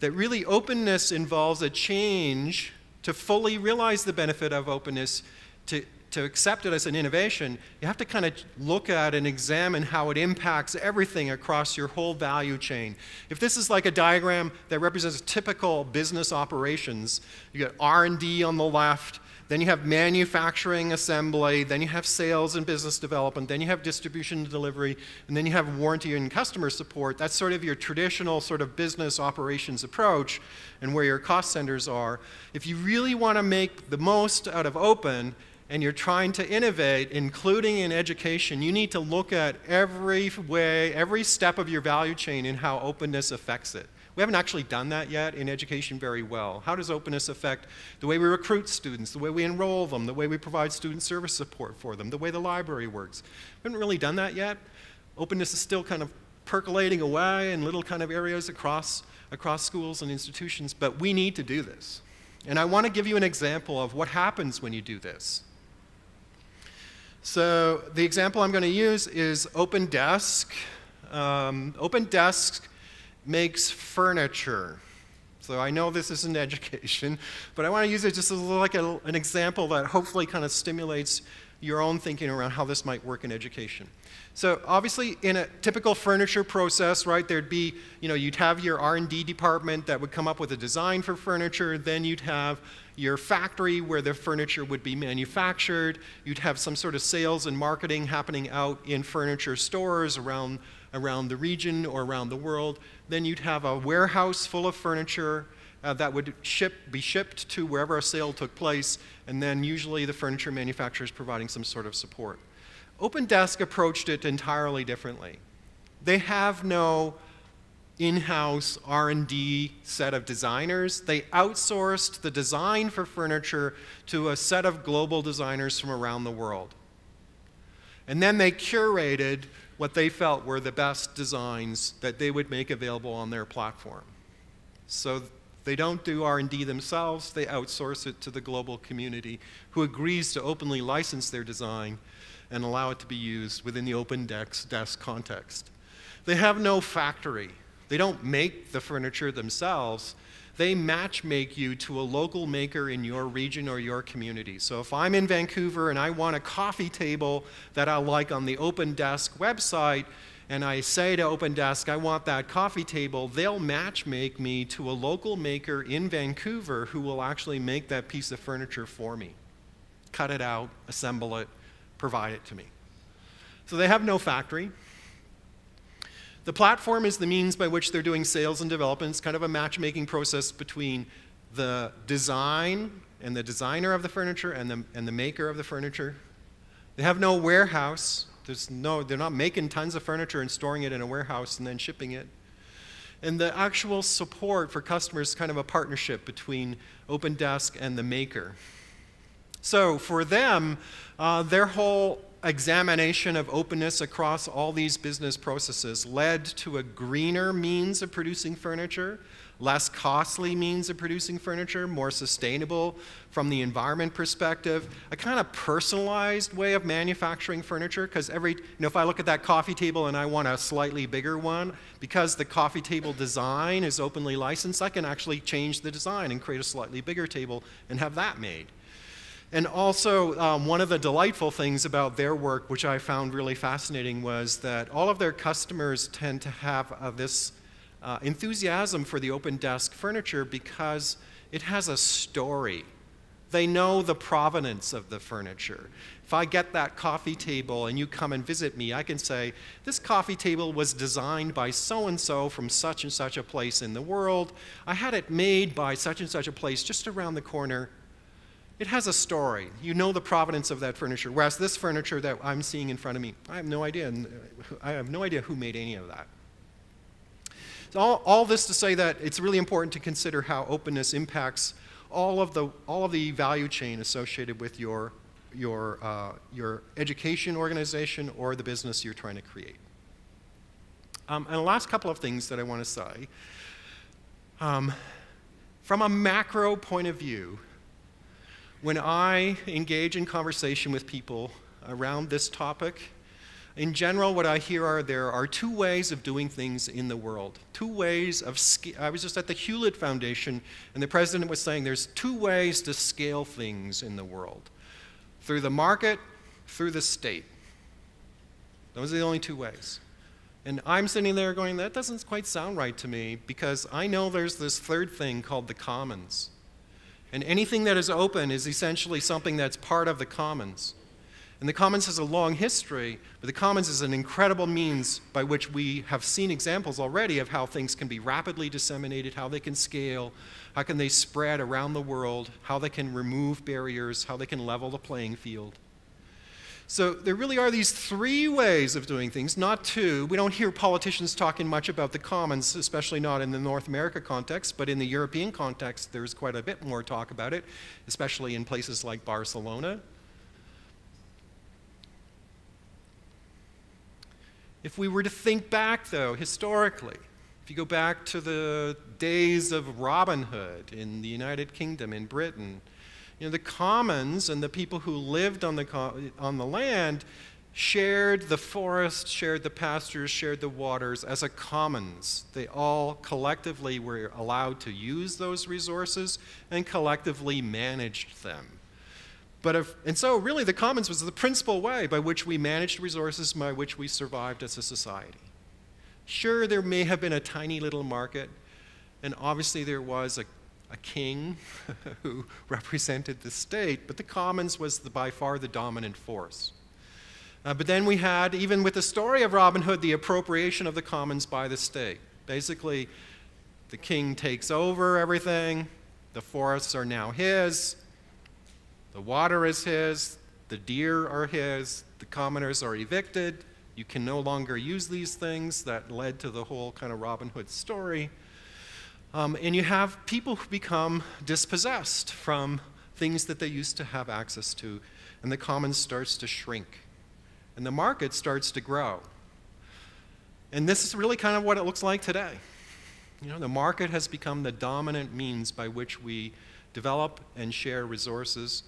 That really openness involves a change to fully realize the benefit of openness, to, to accept it as an innovation, you have to kind of look at and examine how it impacts everything across your whole value chain. If this is like a diagram that represents typical business operations, you got R&D on the left, then you have manufacturing assembly, then you have sales and business development, then you have distribution and delivery, and then you have warranty and customer support. That's sort of your traditional sort of business operations approach and where your cost centers are. If you really want to make the most out of open, and you're trying to innovate, including in education, you need to look at every way, every step of your value chain and how openness affects it. We haven't actually done that yet in education very well. How does openness affect the way we recruit students, the way we enroll them, the way we provide student service support for them, the way the library works? We haven't really done that yet. Openness is still kind of percolating away in little kind of areas across, across schools and institutions, but we need to do this. And I want to give you an example of what happens when you do this. So the example I'm going to use is OpenDesk. Um, OpenDesk makes furniture. So I know this isn't education, but I want to use it just as like a, an example that hopefully kind of stimulates your own thinking around how this might work in education. So obviously, in a typical furniture process, right, there'd be, you know, you'd have your R&D department that would come up with a design for furniture. Then you'd have your factory where the furniture would be manufactured. You'd have some sort of sales and marketing happening out in furniture stores around, around the region or around the world. Then you'd have a warehouse full of furniture uh, that would ship, be shipped to wherever a sale took place, and then usually the furniture manufacturer is providing some sort of support. OpenDesk approached it entirely differently. They have no in-house R&D set of designers. They outsourced the design for furniture to a set of global designers from around the world. And then they curated what they felt were the best designs that they would make available on their platform. So they don't do R&D themselves, they outsource it to the global community who agrees to openly license their design and allow it to be used within the OpenDesk desk context. They have no factory. They don't make the furniture themselves. They match make you to a local maker in your region or your community. So if I'm in Vancouver and I want a coffee table that I like on the OpenDesk website, and I say to OpenDesk, I want that coffee table, they'll match make me to a local maker in Vancouver who will actually make that piece of furniture for me. Cut it out, assemble it, provide it to me. So they have no factory. The platform is the means by which they're doing sales and development. It's kind of a matchmaking process between the design and the designer of the furniture and the, and the maker of the furniture. They have no warehouse. There's no, they're not making tons of furniture and storing it in a warehouse and then shipping it. And the actual support for customers is kind of a partnership between OpenDesk and the maker. So for them, uh, their whole examination of openness across all these business processes led to a greener means of producing furniture, less costly means of producing furniture, more sustainable from the environment perspective, a kind of personalized way of manufacturing furniture because every, you know, if I look at that coffee table and I want a slightly bigger one, because the coffee table design is openly licensed, I can actually change the design and create a slightly bigger table and have that made. And also, um, one of the delightful things about their work, which I found really fascinating, was that all of their customers tend to have uh, this uh, enthusiasm for the OpenDesk furniture because it has a story. They know the provenance of the furniture. If I get that coffee table and you come and visit me, I can say, this coffee table was designed by so and so from such and such a place in the world. I had it made by such and such a place just around the corner it has a story. You know the provenance of that furniture. Whereas this furniture that I'm seeing in front of me, I have no idea. I have no idea who made any of that. So all, all this to say that it's really important to consider how openness impacts all of the, all of the value chain associated with your, your, uh, your education organization or the business you're trying to create. Um, and the last couple of things that I want to say. Um, from a macro point of view, when I engage in conversation with people around this topic, in general, what I hear are there are two ways of doing things in the world. Two ways of, I was just at the Hewlett Foundation, and the president was saying there's two ways to scale things in the world through the market, through the state. Those are the only two ways. And I'm sitting there going, that doesn't quite sound right to me because I know there's this third thing called the commons. And anything that is open is essentially something that's part of the commons. And the Commons has a long history, but the Commons is an incredible means by which we have seen examples already of how things can be rapidly disseminated, how they can scale, how can they spread around the world, how they can remove barriers, how they can level the playing field. So there really are these three ways of doing things, not two. We don't hear politicians talking much about the commons, especially not in the North America context, but in the European context, there's quite a bit more talk about it, especially in places like Barcelona. If we were to think back, though, historically, if you go back to the days of Robin Hood in the United Kingdom, in Britain, you know, the commons and the people who lived on the, on the land shared the forest, shared the pastures, shared the waters as a commons. They all collectively were allowed to use those resources and collectively managed them. But if, and so really the commons was the principal way by which we managed resources, by which we survived as a society. Sure, there may have been a tiny little market, and obviously there was a, a king who represented the state, but the commons was the, by far the dominant force. Uh, but then we had, even with the story of Robin Hood, the appropriation of the commons by the state. Basically, the king takes over everything, the forests are now his, the water is his, the deer are his, the commoners are evicted, you can no longer use these things. That led to the whole kind of Robin Hood story. Um, and you have people who become dispossessed from things that they used to have access to, and the commons starts to shrink, and the market starts to grow. And this is really kind of what it looks like today. You know, the market has become the dominant means by which we develop and share resources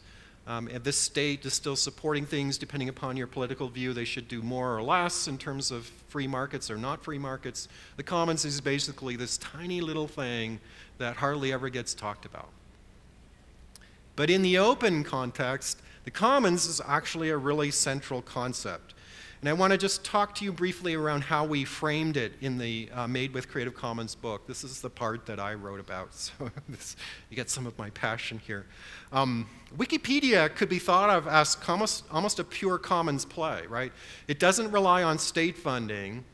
um, and this state is still supporting things depending upon your political view. They should do more or less in terms of free markets or not free markets. The commons is basically this tiny little thing that hardly ever gets talked about. But in the open context, the commons is actually a really central concept. And I want to just talk to you briefly around how we framed it in the uh, Made with Creative Commons book. This is the part that I wrote about, so this, you get some of my passion here. Um, Wikipedia could be thought of as almost, almost a pure commons play, right? It doesn't rely on state funding.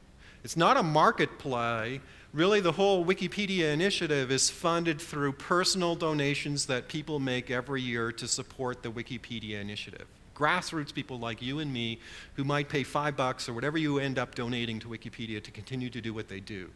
It's not a market play. Really, the whole Wikipedia initiative is funded through personal donations that people make every year to support the Wikipedia initiative grassroots people like you and me who might pay five bucks or whatever you end up donating to Wikipedia to continue to do what they do.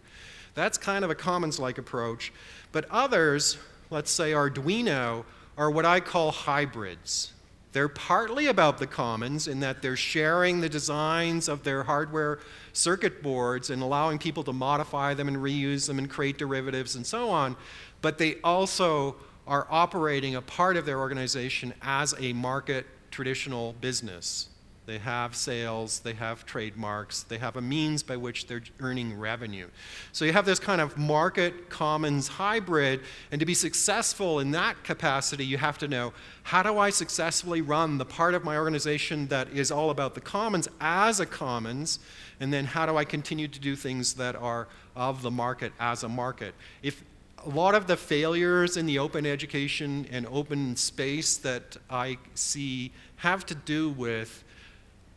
That's kind of a commons-like approach. But others, let's say Arduino, are what I call hybrids. They're partly about the commons in that they're sharing the designs of their hardware circuit boards and allowing people to modify them and reuse them and create derivatives and so on. But they also are operating a part of their organization as a market traditional business. They have sales, they have trademarks, they have a means by which they're earning revenue. So you have this kind of market commons hybrid, and to be successful in that capacity, you have to know how do I successfully run the part of my organization that is all about the commons as a commons, and then how do I continue to do things that are of the market as a market? If a lot of the failures in the open education and open space that I see have to do with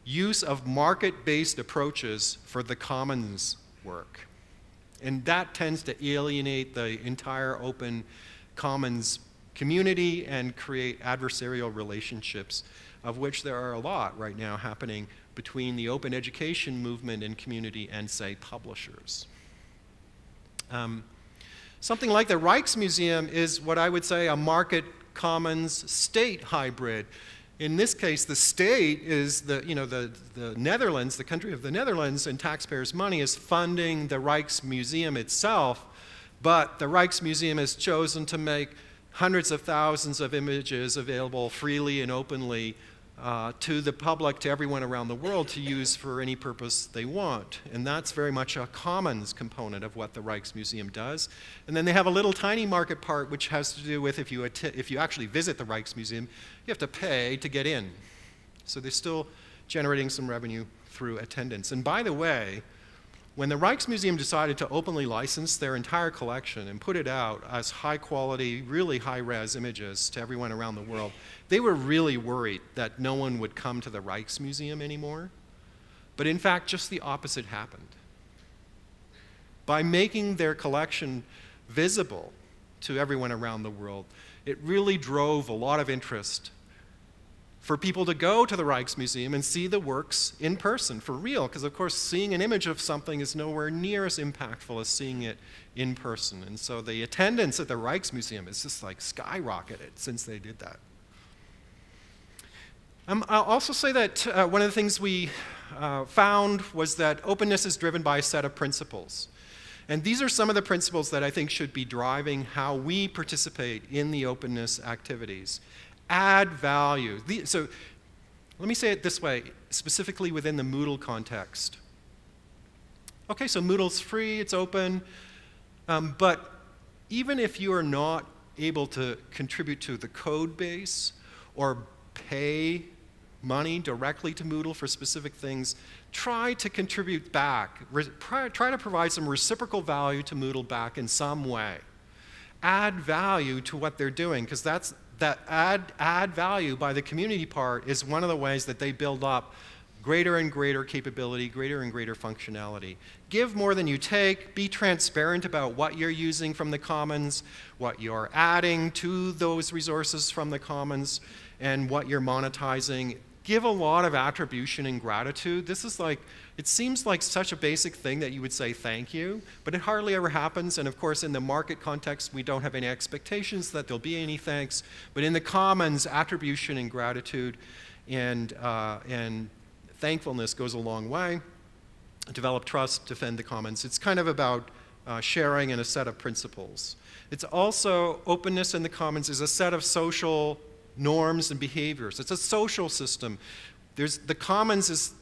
use of market-based approaches for the commons work. And that tends to alienate the entire open commons community and create adversarial relationships, of which there are a lot right now happening between the open education movement and community and, say, publishers. Um, something like the Rijksmuseum is what I would say a market commons state hybrid in this case, the state is the, you know, the, the Netherlands, the country of the Netherlands, and taxpayers' money is funding the Rijksmuseum itself, but the Rijksmuseum has chosen to make hundreds of thousands of images available freely and openly uh, to the public, to everyone around the world to use for any purpose they want. And that's very much a commons component of what the Rijksmuseum does. And then they have a little tiny market part which has to do with if you, if you actually visit the Rijksmuseum, you have to pay to get in. So they're still generating some revenue through attendance. And by the way, when the Rijksmuseum decided to openly license their entire collection and put it out as high quality, really high res images to everyone around the world, they were really worried that no one would come to the Rijksmuseum anymore. But in fact, just the opposite happened. By making their collection visible to everyone around the world, it really drove a lot of interest for people to go to the Rijksmuseum and see the works in person, for real, because of course seeing an image of something is nowhere near as impactful as seeing it in person. And so the attendance at the Rijksmuseum is just like skyrocketed since they did that. Um, I'll also say that uh, one of the things we uh, found was that openness is driven by a set of principles. And these are some of the principles that I think should be driving how we participate in the openness activities add value. The, so let me say it this way, specifically within the Moodle context. Okay, so Moodle's free, it's open, um, but even if you are not able to contribute to the code base or pay money directly to Moodle for specific things, try to contribute back. Re try to provide some reciprocal value to Moodle back in some way. Add value to what they're doing, because that's that add, add value by the community part is one of the ways that they build up greater and greater capability, greater and greater functionality. Give more than you take, be transparent about what you're using from the commons, what you're adding to those resources from the commons, and what you're monetizing. Give a lot of attribution and gratitude. This is like it seems like such a basic thing that you would say thank you, but it hardly ever happens. And of course, in the market context, we don't have any expectations that there'll be any thanks. But in the commons, attribution and gratitude and, uh, and thankfulness goes a long way. Develop trust, defend the commons. It's kind of about uh, sharing and a set of principles. It's also openness in the commons is a set of social norms and behaviors. It's a social system. There's, the commons is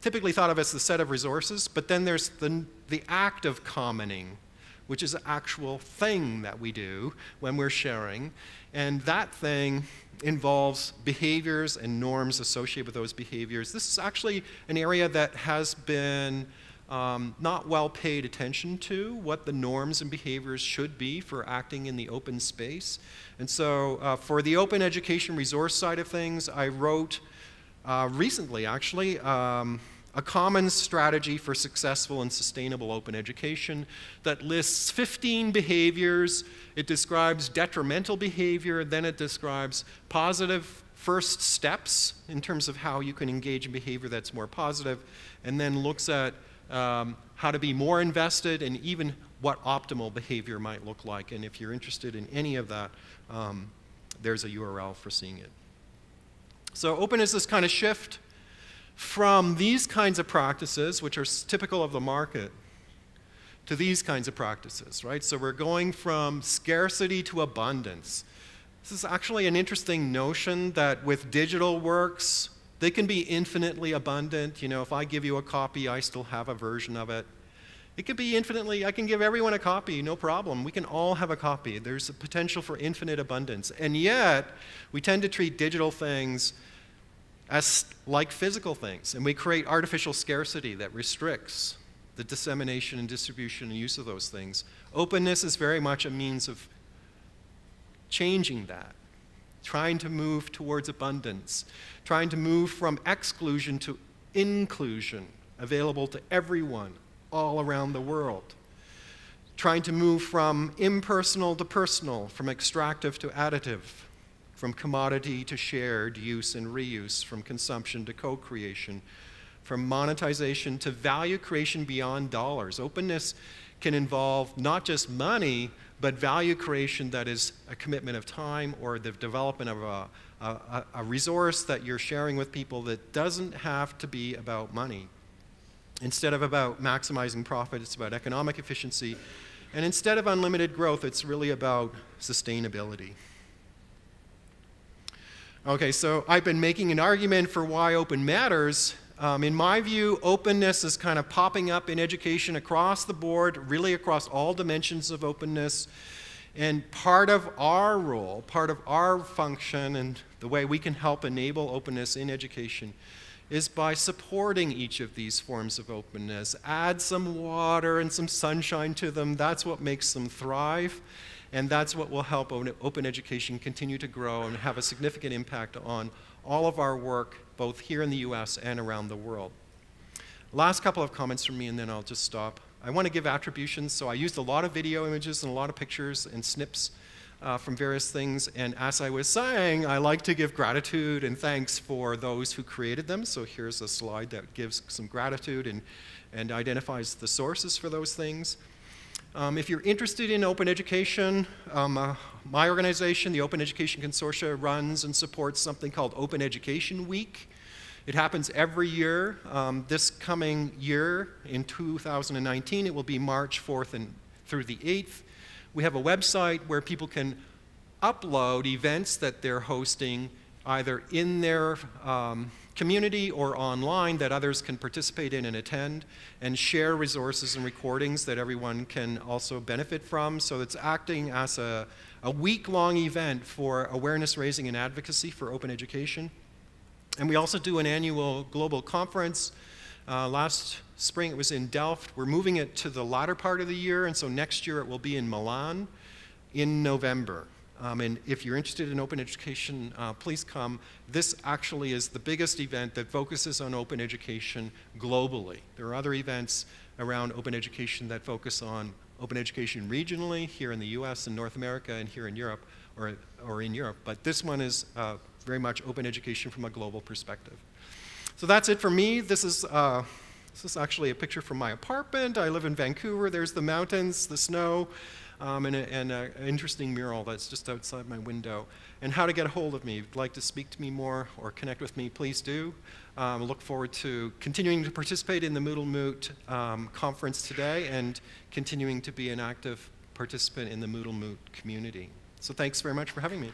typically thought of as the set of resources, but then there's the, the act of commoning, which is an actual thing that we do when we're sharing. And that thing involves behaviors and norms associated with those behaviors. This is actually an area that has been um, not well paid attention to, what the norms and behaviors should be for acting in the open space. And so uh, for the open education resource side of things, I wrote uh, recently, actually, um, a common strategy for successful and sustainable open education that lists 15 behaviors. It describes detrimental behavior, then it describes positive first steps in terms of how you can engage in behavior that's more positive, and then looks at um, how to be more invested and even what optimal behavior might look like. And if you're interested in any of that, um, there's a URL for seeing it. So open is this kind of shift from these kinds of practices, which are typical of the market, to these kinds of practices, right? So we're going from scarcity to abundance. This is actually an interesting notion that with digital works, they can be infinitely abundant. You know, if I give you a copy, I still have a version of it. It could be infinitely, I can give everyone a copy, no problem. We can all have a copy. There's a potential for infinite abundance. And yet, we tend to treat digital things as like physical things, and we create artificial scarcity that restricts the dissemination and distribution and use of those things. Openness is very much a means of changing that, trying to move towards abundance, trying to move from exclusion to inclusion, available to everyone all around the world. Trying to move from impersonal to personal, from extractive to additive, from commodity to shared use and reuse, from consumption to co creation, from monetization to value creation beyond dollars. Openness can involve not just money, but value creation that is a commitment of time or the development of a, a, a resource that you're sharing with people that doesn't have to be about money. Instead of about maximizing profit, it's about economic efficiency. And instead of unlimited growth, it's really about sustainability. Okay, so I've been making an argument for why open matters. Um, in my view, openness is kind of popping up in education across the board, really across all dimensions of openness. And part of our role, part of our function, and the way we can help enable openness in education is by supporting each of these forms of openness. Add some water and some sunshine to them. That's what makes them thrive. And that's what will help open education continue to grow and have a significant impact on all of our work, both here in the US and around the world. Last couple of comments from me, and then I'll just stop. I want to give attributions, so I used a lot of video images and a lot of pictures and snips uh, from various things. And as I was saying, I like to give gratitude and thanks for those who created them. So here's a slide that gives some gratitude and, and identifies the sources for those things. Um, if you're interested in open education, um, uh, my organization, the Open Education Consortium, runs and supports something called Open Education Week. It happens every year. Um, this coming year, in 2019, it will be March 4th and through the 8th. We have a website where people can upload events that they're hosting either in their um, community or online that others can participate in and attend and share resources and recordings that everyone can also benefit from. So it's acting as a, a week-long event for awareness raising and advocacy for open education. And we also do an annual global conference. Uh, last spring it was in Delft. We're moving it to the latter part of the year, and so next year it will be in Milan in November. Um, and if you're interested in open education, uh, please come. This actually is the biggest event that focuses on open education globally. There are other events around open education that focus on open education regionally, here in the US and North America and here in Europe, or, or in Europe. But this one is uh, very much open education from a global perspective. So that's it for me. This is uh, this is actually a picture from my apartment. I live in Vancouver. There's the mountains, the snow, um, and, an interesting mural that's just outside my window. And how to get a hold of me. If you'd like to speak to me more or connect with me, please do. Um, look forward to continuing to participate in the Moodle Moot um, conference today and continuing to be an active participant in the Moodle Moot community. So thanks very much for having me.